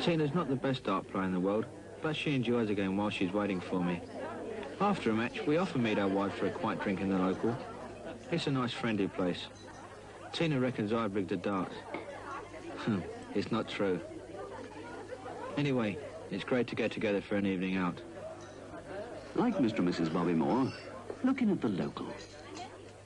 Tina's not the best dart player in the world, but she enjoys a game while she's waiting for me. After a match, we often meet our wife for a quiet drink in the local. It's a nice friendly place. Tina reckons I've rigged the darts. Hmm, it's not true. Anyway, it's great to get together for an evening out. Like Mr. and Mrs. Bobby Moore, looking at the local.